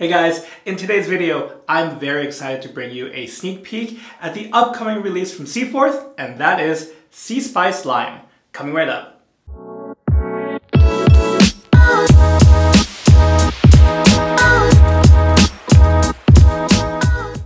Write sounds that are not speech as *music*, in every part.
Hey guys, in today's video, I'm very excited to bring you a sneak peek at the upcoming release from Seaforth, and that is Sea Spice Lime, coming right up.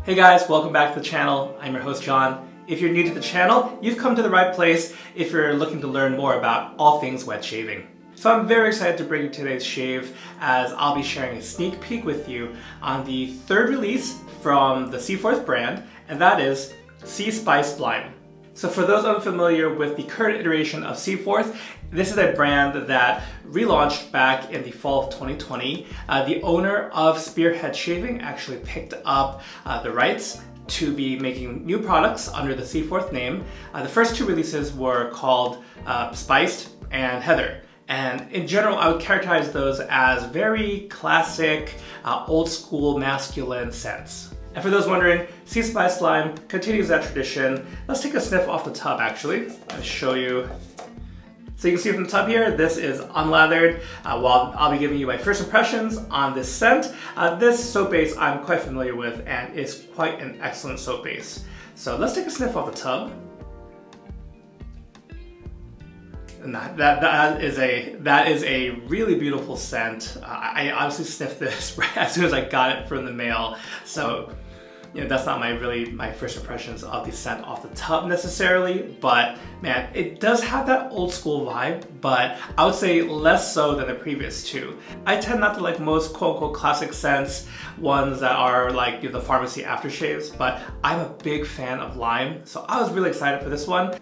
Hey guys, welcome back to the channel. I'm your host John. If you're new to the channel, you've come to the right place if you're looking to learn more about all things wet shaving. So I'm very excited to bring you today's shave as I'll be sharing a sneak peek with you on the third release from the Seaforth brand, and that is Sea Spice Lime. So for those unfamiliar with the current iteration of Seaforth, this is a brand that relaunched back in the fall of 2020. Uh, the owner of Spearhead Shaving actually picked up uh, the rights to be making new products under the Seaforth name. Uh, the first two releases were called uh, Spiced and Heather. And in general, I would characterize those as very classic, uh, old school masculine scents. And for those wondering, Sea Spice Lime continues that tradition. Let's take a sniff off the tub actually. I'll show you. So you can see from the tub here, this is unlathered. Uh, while I'll be giving you my first impressions on this scent, uh, this soap base I'm quite familiar with and is quite an excellent soap base. So let's take a sniff off the tub. And that, that, that is a that is a really beautiful scent. Uh, I obviously sniffed this right *laughs* as soon as I got it from the mail. So you know, that's not my really my first impressions of the scent off the tub necessarily, but man, it does have that old school vibe, but I would say less so than the previous two. I tend not to like most quote unquote classic scents, ones that are like you know, the pharmacy aftershaves, but I'm a big fan of lime, so I was really excited for this one.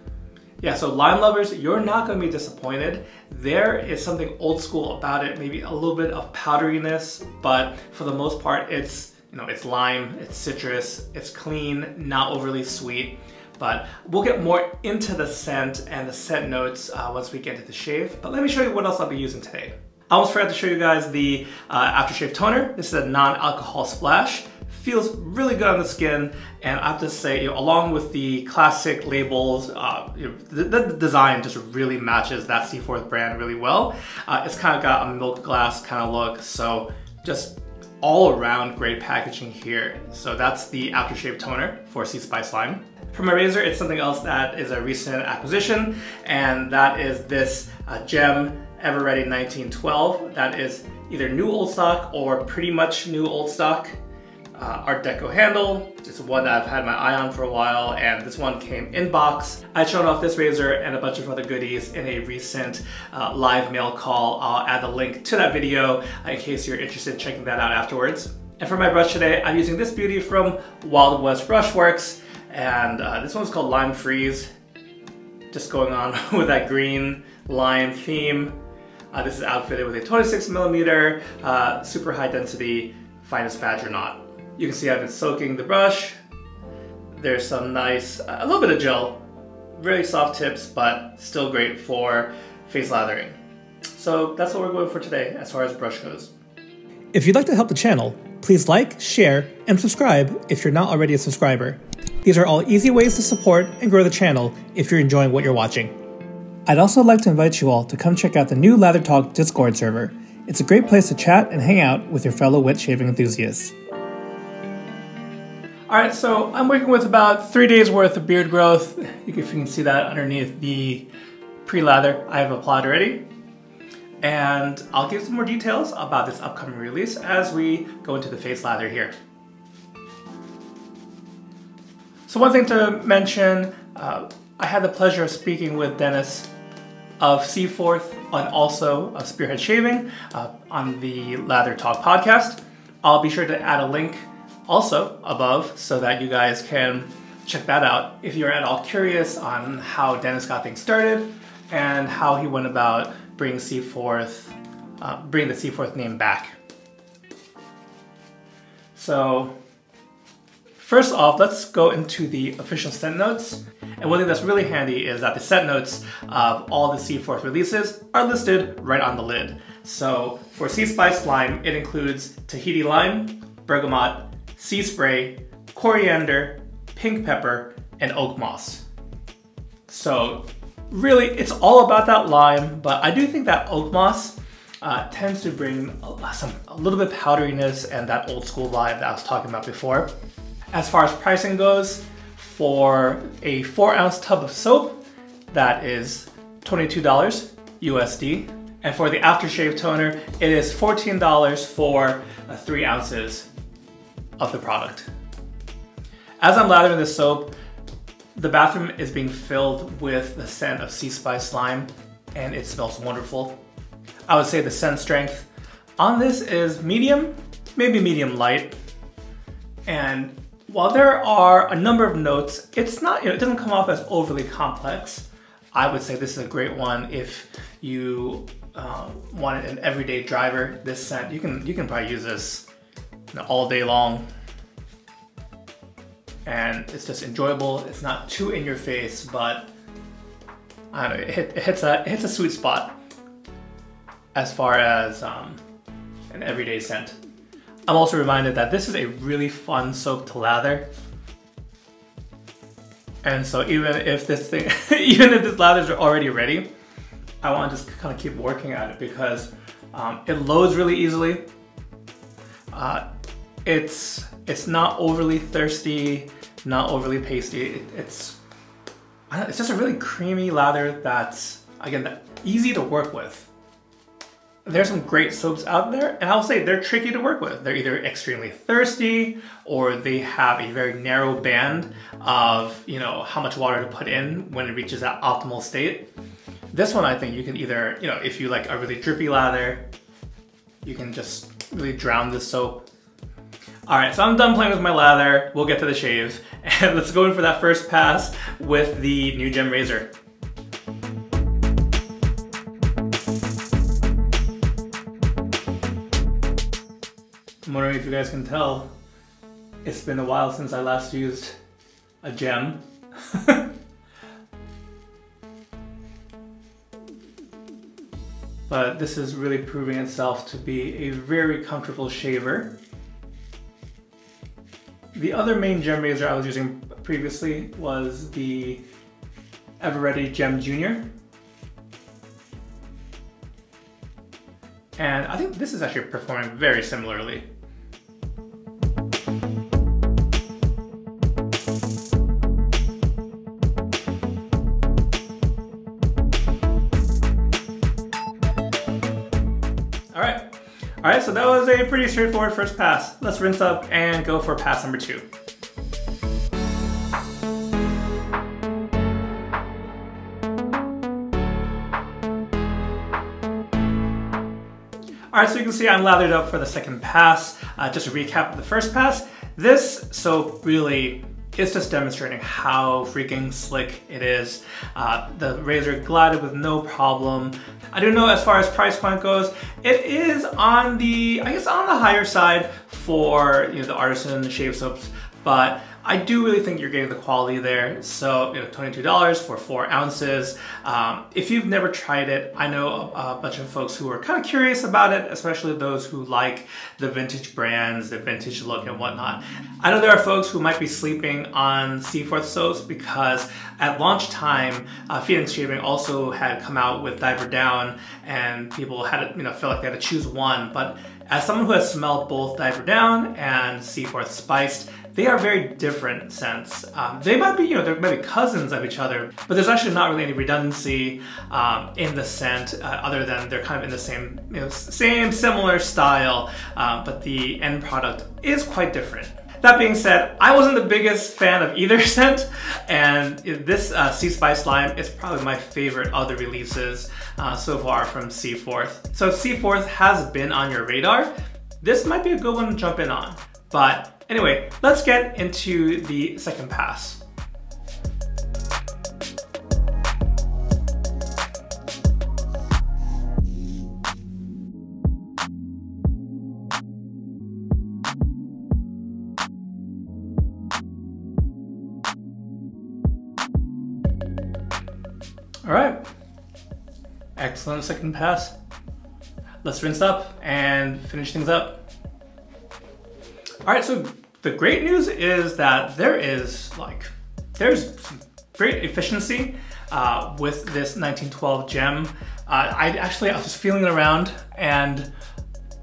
Yeah, so lime lovers, you're not gonna be disappointed. There is something old school about it, maybe a little bit of powderiness, but for the most part, it's you know, it's lime, it's citrus, it's clean, not overly sweet. But we'll get more into the scent and the scent notes uh, once we get to the shave. But let me show you what else I'll be using today. I almost forgot to show you guys the uh, aftershave toner. This is a non-alcohol splash feels really good on the skin and I have to say you know, along with the classic labels uh, you know, the, the, design just really matches that Seaforth brand really well. Uh, it's kind of got a milk glass kind of look so just all around great packaging here. So that's the aftershave toner for Sea Spice Lime. For my razor, it's something else that is a recent acquisition, and that is this uh, Gem Ever-Ready 1912. That is either new old stock or pretty much new old stock uh, Art Deco handle. It's one that I've had my eye on for a while and this one came in box. I showed off this razor and a bunch of other goodies in a recent uh, live mail call. I'll add the link to that video in case you're interested in checking that out afterwards. And for my brush today, I'm using this beauty from Wild West Brushworks and uh, this one's called Lime Freeze. Just going on *laughs* with that green lime theme. Uh, this is outfitted with a 26 millimeter, uh, super high density finest badger knot. You can see I've been soaking the brush. There's some nice, uh, a little bit of gel, really soft tips, but still great for face lathering. So that's what we're going for today as far as brush goes. If you'd like to help the channel, please like, share, and subscribe if you're not already a subscriber. These are all easy ways to support and grow the channel if you're enjoying what you're watching. I'd also like to invite you all to come check out the new Lather Talk Discord server. It's a great place to chat and hang out with your fellow wet shaving enthusiasts. All right, so I'm working with about three days worth of beard growth. If you can see that underneath the pre-lather I have applied already. And I'll give some more details about this upcoming release as we go into the face lather here. So one thing to mention, uh, I had the pleasure of speaking with Dennis of Seaforth and also of Spearhead Shaving uh, on the Lather Talk podcast. I'll be sure to add a link also above so that you guys can check that out if you're at all curious on how Dennis got things started and how he went about bringing Seaforth, uh, bringing the Seaforth name back. So first off, let's go into the official set notes. And one thing that's really handy is that the set notes of all the Seaforth releases are listed right on the lid. So for Sea Spice Lime, it includes Tahiti lime, bergamot, sea spray, coriander, pink pepper, and oak moss. So really, it's all about that lime, but I do think that oak moss uh, tends to bring some, a little bit powderiness and that old school vibe that I was talking about before. As far as pricing goes, for a four ounce tub of soap, that is $22 USD. And for the aftershave toner, it is $14 for uh, three ounces of the product. As I'm lathering the soap, the bathroom is being filled with the scent of sea spice lime and it smells wonderful. I would say the scent strength on this is medium, maybe medium light. And while there are a number of notes, it's not, you know, it doesn't come off as overly complex. I would say this is a great one if you uh, want an everyday driver. This scent, you can you can probably use this all day long, and it's just enjoyable. It's not too in your face, but I don't know. It, hit, it hits a it hits a sweet spot as far as um, an everyday scent. I'm also reminded that this is a really fun soap to lather. And so even if this thing, *laughs* even if this lathers are already ready, I want to just kind of keep working at it because um, it loads really easily. Uh, it's it's not overly thirsty, not overly pasty. It, it's it's just a really creamy lather that's again easy to work with there's some great soaps out there, and I'll say they're tricky to work with. They're either extremely thirsty or they have a very narrow band of, you know, how much water to put in when it reaches that optimal state. This one, I think you can either, you know, if you like a really drippy lather, you can just really drown the soap. All right, so I'm done playing with my lather. We'll get to the shave, *laughs* and let's go in for that first pass with the new Gem Razor. I'm wondering if you guys can tell, it's been a while since I last used a gem. *laughs* but this is really proving itself to be a very comfortable shaver. The other main gem razor I was using previously was the Ever-Ready Gem Junior. And I think this is actually performing very similarly. So that was a pretty straightforward first pass. Let's rinse up and go for pass number two. All right, so you can see I'm lathered up for the second pass. Uh, just to recap the first pass, this soap really it's just demonstrating how freaking slick it is. Uh, the razor glided with no problem. I do know as far as price point goes, it is on the, I guess on the higher side for you know, the artisan shave soaps, but I do really think you're getting the quality there. So, you know, $22 for four ounces. Um, if you've never tried it, I know a, a, bunch of folks who are kind of curious about it, especially those who like the vintage brands, the vintage look and whatnot. I know there are folks who might be sleeping on Seaforth soaps because at launch time, uh, Phoenix Shaving also had come out with Diver Down and people had you know, felt like they had to choose one. But as someone who has smelled both Diver Down and Seaforth Spiced, they are very different scents. Um, they might be, you know, they're maybe cousins of each other, but there's actually not really any redundancy um, in the scent uh, other than they're kind of in the same, you know, same similar style, uh, but the end product is quite different. That being said, I wasn't the biggest fan of either *laughs* scent, and this uh, Sea Spice Lime is probably my favorite of the releases uh, so far from Seaforth. So if Seaforth has been on your radar, this might be a good one to jump in on. But Anyway, let's get into the second pass. All right, excellent second pass. Let's rinse up and finish things up. All right, so the great news is that there is like, there's great efficiency uh, with this 1912 gem. Uh, I actually, I was just feeling it around and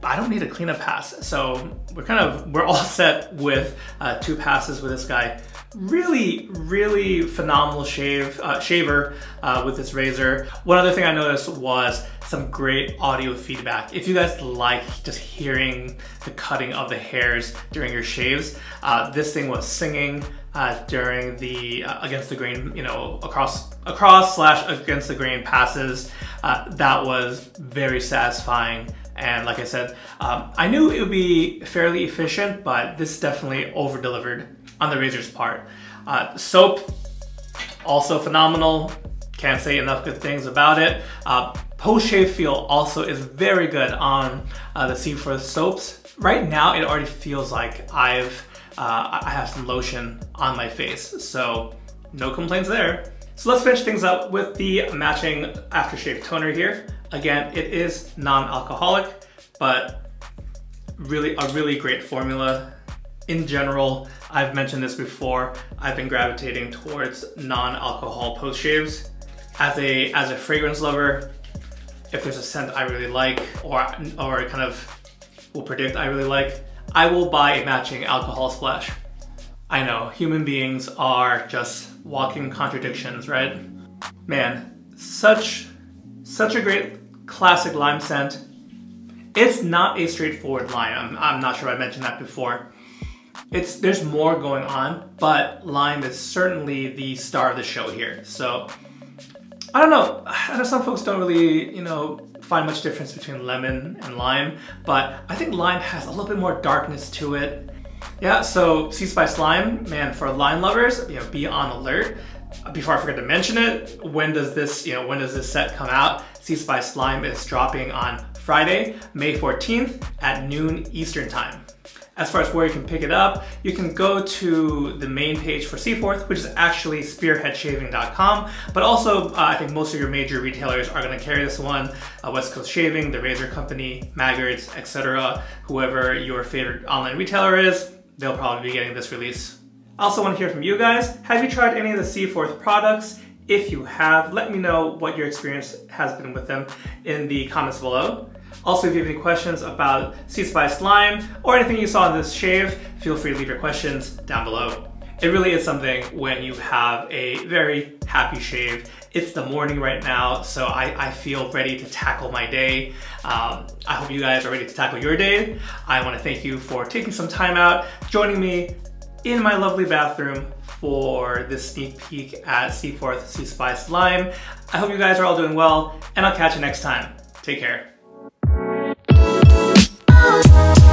I don't need a cleanup pass. So we're kind of, we're all *laughs* set with uh, two passes with this guy. Really, really phenomenal shave uh, shaver uh, with this razor. One other thing I noticed was some great audio feedback. If you guys like just hearing the cutting of the hairs during your shaves, uh, this thing was singing uh, during the uh, against the grain, you know, across across slash against the grain passes. Uh, that was very satisfying. And like I said, um, I knew it would be fairly efficient, but this definitely over delivered on the razor's part. Uh, soap, also phenomenal. Can't say enough good things about it. Uh, Post-shave feel also is very good on uh, the Seaforth soaps. Right now, it already feels like I've uh, I have some lotion on my face, so no complaints there. So let's finish things up with the matching aftershave toner here. Again, it is non-alcoholic, but really a really great formula in general, I've mentioned this before, I've been gravitating towards non-alcohol post shaves. As a, as a fragrance lover, if there's a scent I really like or, or kind of will predict I really like, I will buy a matching alcohol splash. I know, human beings are just walking contradictions, right? Man, such, such a great classic lime scent. It's not a straightforward lime. I'm, I'm not sure I mentioned that before it's there's more going on, but lime is certainly the star of the show here. So I don't know. I know some folks don't really, you know, find much difference between lemon and lime, but I think lime has a little bit more darkness to it. Yeah, so Sea Spice Lime, man, for lime lovers, you know, be on alert. Before I forget to mention it, when does this, you know, when does this set come out? Sea Spice Lime is dropping on Friday, May 14th at noon Eastern Time. As far as where you can pick it up, you can go to the main page for Seaforth, which is actually spearheadshaving.com. But also, uh, I think most of your major retailers are going to carry this one. Uh, West Coast Shaving, The Razor Company, Maggards, etc. Whoever your favorite online retailer is, they'll probably be getting this release. I also want to hear from you guys. Have you tried any of the Seaforth products? If you have, let me know what your experience has been with them in the comments below. Also, if you have any questions about Sea Spice Lime or anything you saw in this shave, feel free to leave your questions down below. It really is something when you have a very happy shave. It's the morning right now, so I, I feel ready to tackle my day. Um, I hope you guys are ready to tackle your day. I wanna thank you for taking some time out, joining me in my lovely bathroom for this sneak peek at Seaforth Sea Spice Lime. I hope you guys are all doing well, and I'll catch you next time. Take care. Bye.